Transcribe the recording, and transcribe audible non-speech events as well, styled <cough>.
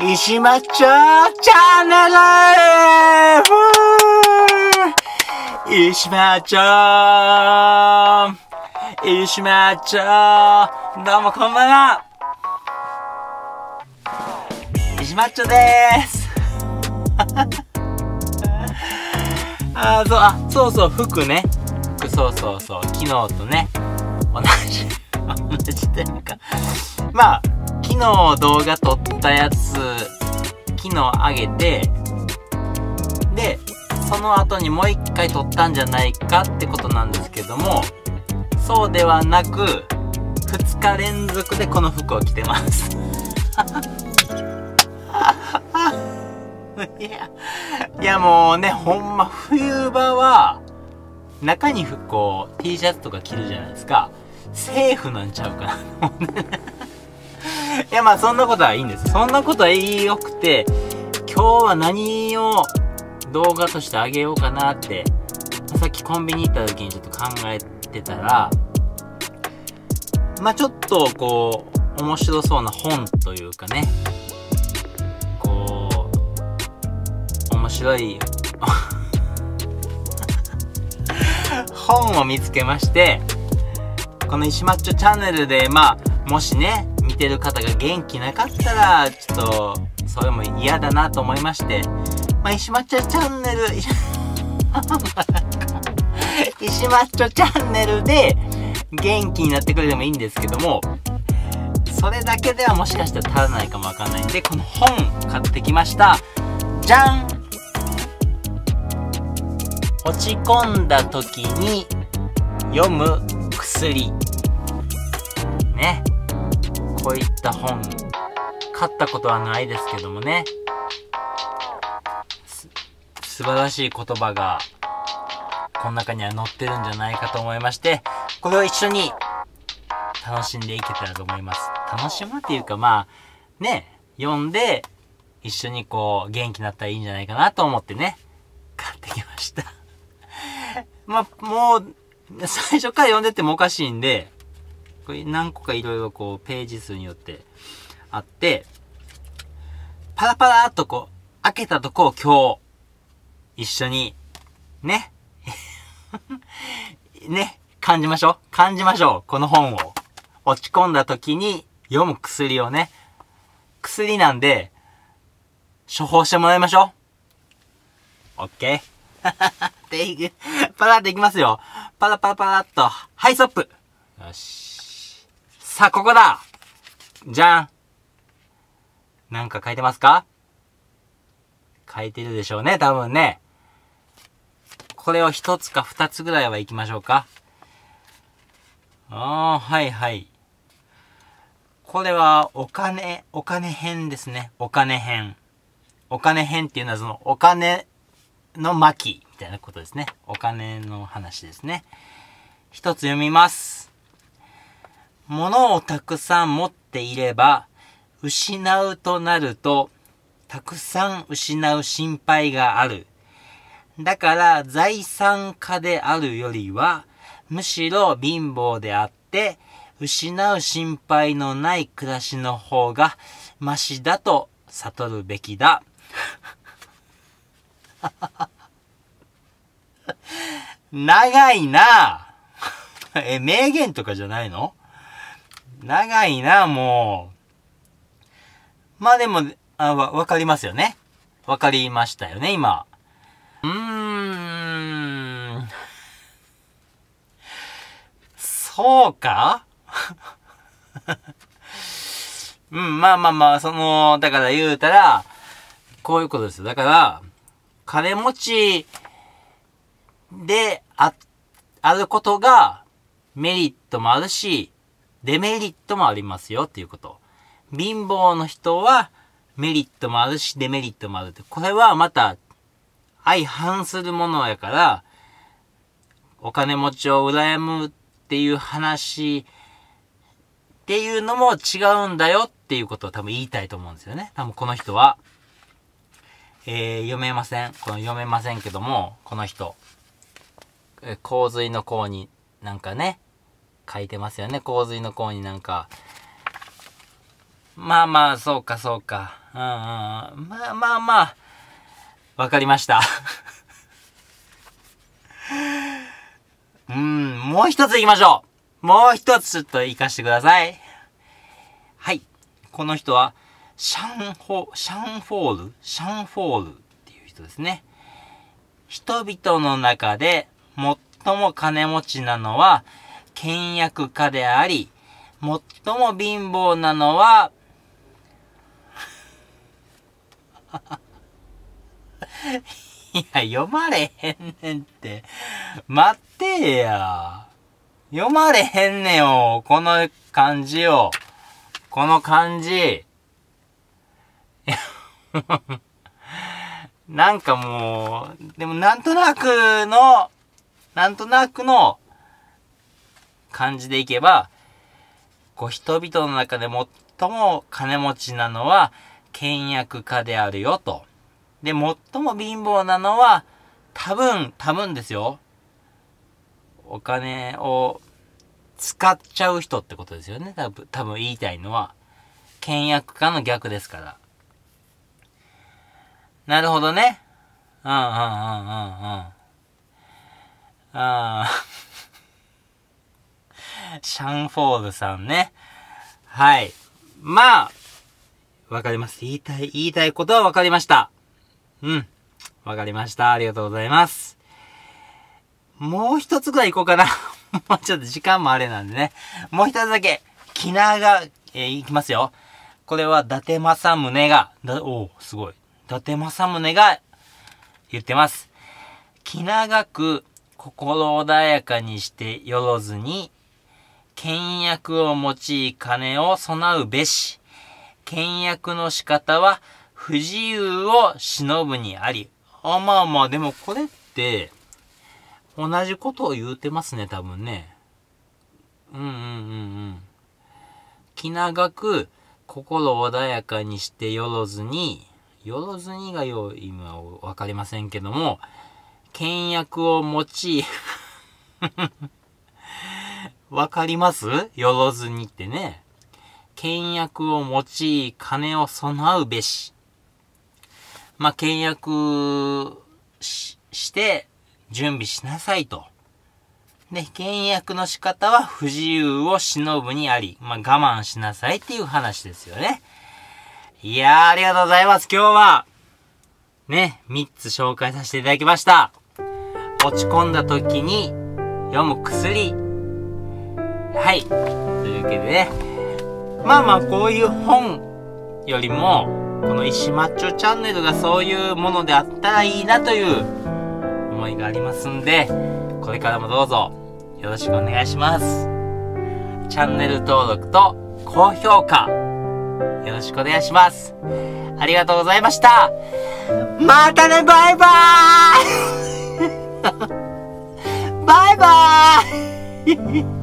石マッチャンネル石マッチョ石マッチョどうもこんばんは石マッチョですあそう、あ、そうそう、服ね。服、そうそうそう。昨日とね、同じ、<laughs> 同じというか。まあ、昨日動画撮ったやつ、昨日上げて、で、その後にもう一回撮ったんじゃないかってことなんですけども、そうではなく、2日連続でこの服を着てます。<laughs> いや、いやもうね、ほんま冬場は、中にこう T シャツとか着るじゃないですか。セーフなんちゃうかな。いやまあそんなことはいいんです。そんなことはいいよくて、今日は何を動画としてあげようかなって、さっきコンビニ行った時にちょっと考えてたら、まあちょっとこう、面白そうな本というかねこう、面白い <laughs> 本を見つけましてこの石マッチョチャンネルでまあもしねてる方が元気なかったらちょっとそれも嫌だなと思いまして。まあ石マッチャンネル <laughs> 石マッチョチャンネルで元気になってくれてもいいんですけどもそれだけではもしかしたら足らないかもわかんないんでこの本買ってきました。じゃん。落ち込んだ時に読む薬。ね。こういった本買ったことはないですけどもね。素晴らしい言葉がこの中には載ってるんじゃないかと思いましてこれを一緒に楽しんでいけたらと思います。楽しむっていうかまあね読んで一緒にこう元気になったらいいんじゃないかなと思ってね。買ってきました。まあ、もう、最初から読んでてもおかしいんで、これ何個かいろいろこう、ページ数によってあって、パラパラっとこう、開けたとこを今日、一緒に、ね。<laughs> ね。感じましょう。感じましょう。この本を。落ち込んだ時に読む薬をね。薬なんで、処方してもらいましょう。オッケーていく。パラっていきますよ。パラパラパラっと。はい、ストップ。よし。さあ、ここだじゃんなんか書いてますか？書いてるでしょうね、多分ね。これを一つか二つぐらいは行きましょうか。ああ、はいはい。これはお金、お金編ですね。お金編。お金編っていうのはそのお金の巻みたいなことですね。お金の話ですね。一つ読みます。物をたくさん持っていれば、失うとなると、たくさん失う心配がある。だから財産家であるよりは、むしろ貧乏であって、失う心配のない暮らしの方がマシだと悟るべきだ。<laughs> 長いな <laughs> え、名言とかじゃないの？長いなもう。まあでも、あわ、わかりますよね。わかりましたよね、今。うーん。そうか？<laughs> うん、まあまあまあ、その、だから言うたら、こういうことですよ。だから、金持ちであ、あることがメリットもあるし、デメリットもありますよっていうこと。貧乏の人はメリットもあるし、デメリットもあるって。これはまた相反するものやから、お金持ちを羨むっていう話っていうのも違うんだよっていうことを多分言いたいと思うんですよね。多分この人は。えー、読めません。この読めませんけども、この人。洪水の項になんかね、書いてますよね。洪水の項になんか、まあまあ、そうかそうか。うんうん。まあまあまあ、わかりました。<laughs> うん、もう一つ行きましょう。もう一つちょっと行かしてください。はい。この人は、シャンホ、シャンフォール？シャンフォールっていう人ですね。人々の中で最も金持ちなのは、倹約家であり、最も貧乏なのは、<laughs> いや、読まれへんねんって。待ってや。読まれへんねんよ。この漢字を。この漢字。<laughs> なんかもう、でもなんとなくの、なんとなくの感じでいけば、こう人々の中で最も金持ちなのは、倹約家であるよと。で、最も貧乏なのは、多分、多分ですよ。お金を使っちゃう人ってことですよね。多分、多分言いたいのは。倹約家の逆ですから。なるほどね。うんうんうんうんうん。ああ。シャンフォールさんね。はい。まあ、わかります。言いたい、言いたいことはわかりました。うん。わかりました。ありがとうございます。もう一つぐらい行こうかな。<laughs> もうちょっと時間もあれなんでね。もう一つだけ。キナが、えー、いきますよ。これは、伊達政宗が、だ、おすごい。伊達政宗が言ってます。気長く心穏やかにしてよろずに、倹約を用い金を備うべし。倹約の仕方は不自由を忍ぶにあり。あ、まあまあ、でもこれって、同じことを言うてますね、多分ね。うんうんうんうん。気長く心穏やかにしてよろずに、よろずにがよ、今わかりませんけども、倹約を用いわかります？よろずにってね。倹約を用い、金を備うべし。まあ、倹約しして、準備しなさいと。で、倹約の仕方は不自由を忍ぶにあり、まあ、我慢しなさいっていう話ですよね。いやー、ありがとうございます。今日は、ね、3つ紹介させていただきました。落ち込んだ時に読む薬。はい。というわけでね。まあまあ、こういう本よりも、この石マッチョチャンネルがそういうものであったらいいなという思いがありますんで、これからもどうぞよろしくお願いします。チャンネル登録と高評価、よろしくお願いします。ありがとうございました。またね、バイバー <laughs> イバイバーイ